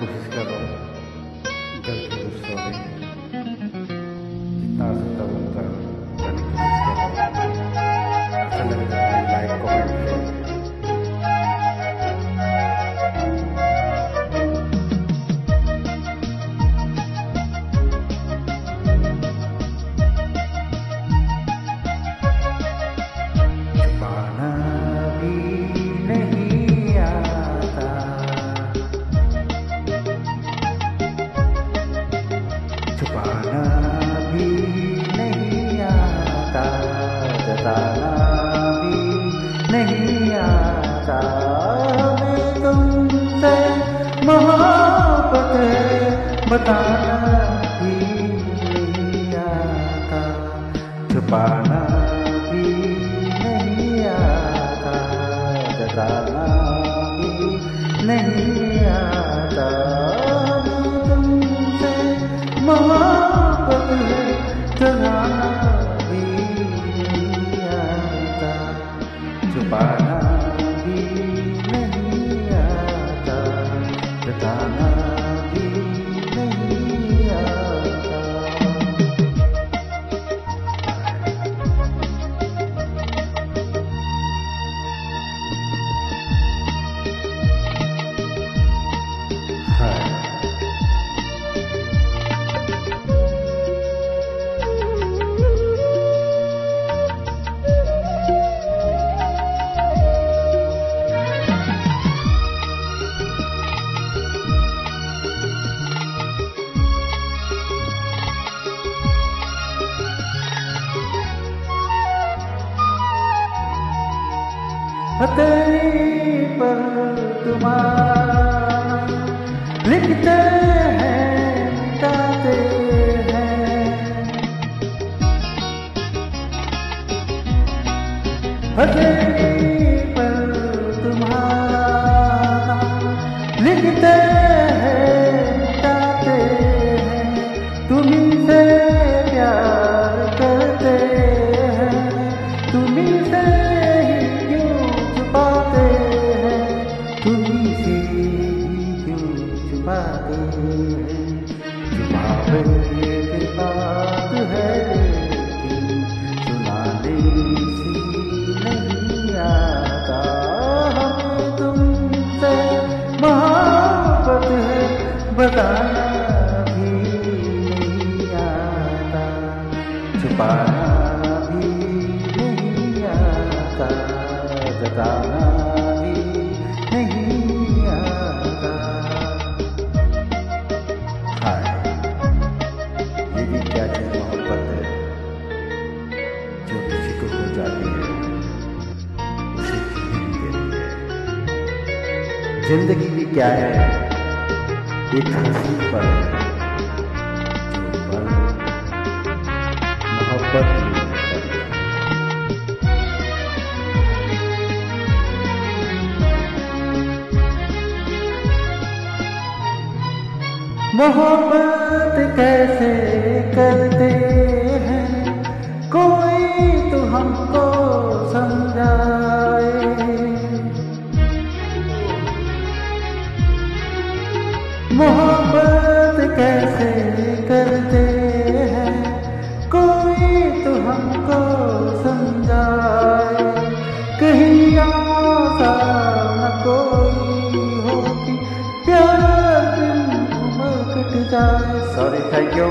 कोशिश कर रहा हूँ नहीं आता। बताना भी आता। छुपाना भी नहीं आता। भी नहीं छुपाना भी हथेली पर तुम्हारा लिखते हैं मिटाते हैं। हथेली पर तुम्हारा लिखते हैं मिटाते हैं। तुम्ही से प्यार करते हैं तुम्ही से छुपाना भी भी आता ये मोहब्बत है जो किसी को हो है देती है ज़िंदगी भी क्या है? एक हँसी पर जो पल मोहब्बत मोहब्बत कैसे करते हैं? कोई तो हमको समझाए मोहब्बत कैसे करते हैं? कोई तो हमको समझाए। कहीं आशा न कोई होती प्यार दिन कट जाए। Sorry thank you